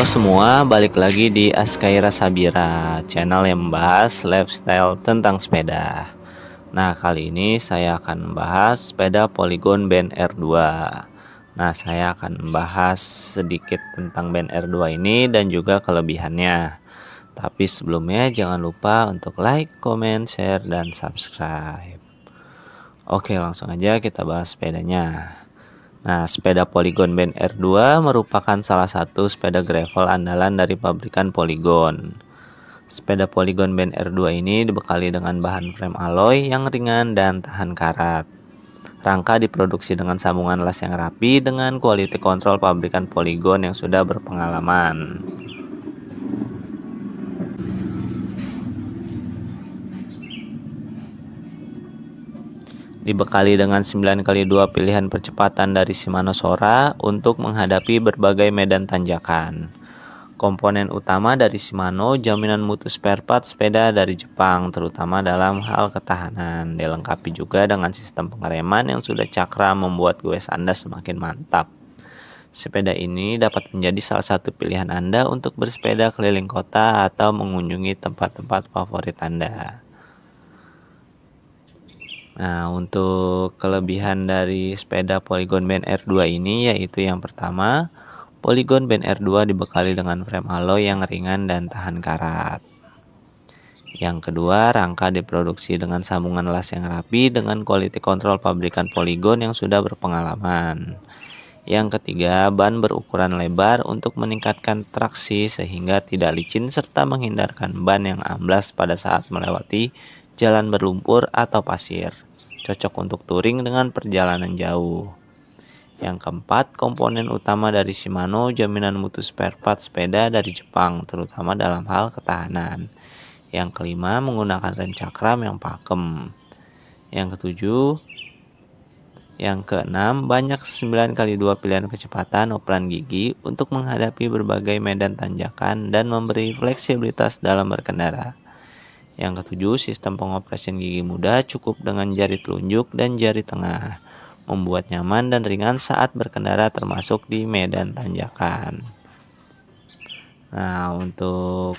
Halo semua, balik lagi di Askaira Sabira, channel yang membahas lifestyle tentang sepeda. Nah, kali ini saya akan membahas sepeda Polygon Band R2. Nah, saya akan membahas sedikit tentang Band R2 ini dan juga kelebihannya. Tapi sebelumnya jangan lupa untuk like, comment, share, dan subscribe. Oke, langsung aja kita bahas sepedanya. Nah, sepeda Polygon Band R2 merupakan salah satu sepeda gravel andalan dari pabrikan Polygon. Sepeda Polygon Band R2 ini dibekali dengan bahan frame alloy yang ringan dan tahan karat. Rangka diproduksi dengan sambungan las yang rapi dengan quality control pabrikan Polygon yang sudah berpengalaman. Dibekali dengan 9x2 pilihan percepatan dari Shimano Sora untuk menghadapi berbagai medan tanjakan. Komponen utama dari Shimano jaminan mutu spare part sepeda dari Jepang terutama dalam hal ketahanan. Dilengkapi juga dengan sistem pengereman yang sudah cakra membuat goes Anda semakin mantap. Sepeda ini dapat menjadi salah satu pilihan Anda untuk bersepeda keliling kota atau mengunjungi tempat-tempat favorit Anda. Nah, untuk kelebihan dari sepeda Polygon Band R2 ini yaitu yang pertama, Polygon Band R2 dibekali dengan frame alloy yang ringan dan tahan karat. Yang kedua, rangka diproduksi dengan sambungan las yang rapi dengan quality control pabrikan Polygon yang sudah berpengalaman. Yang ketiga, ban berukuran lebar untuk meningkatkan traksi sehingga tidak licin serta menghindarkan ban yang amblas pada saat melewati jalan berlumpur atau pasir cocok untuk touring dengan perjalanan jauh. Yang keempat, komponen utama dari Shimano jaminan mutu spare part sepeda dari Jepang, terutama dalam hal ketahanan. Yang kelima, menggunakan rem cakram yang pakem. Yang ketujuh, yang keenam, banyak 9 kali 2 pilihan kecepatan operan gigi untuk menghadapi berbagai medan tanjakan dan memberi fleksibilitas dalam berkendara. Yang ketujuh, sistem pengoperasian gigi muda cukup dengan jari telunjuk dan jari tengah, membuat nyaman dan ringan saat berkendara termasuk di medan tanjakan. Nah, untuk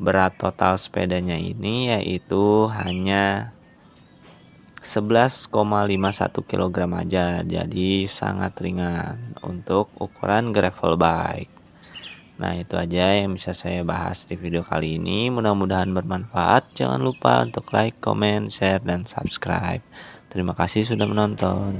berat total sepedanya ini yaitu hanya 11,51 kg aja, jadi sangat ringan untuk ukuran gravel bike. Nah itu aja yang bisa saya bahas di video kali ini. Mudah-mudahan bermanfaat. Jangan lupa untuk like, comment, share, dan subscribe. Terima kasih sudah menonton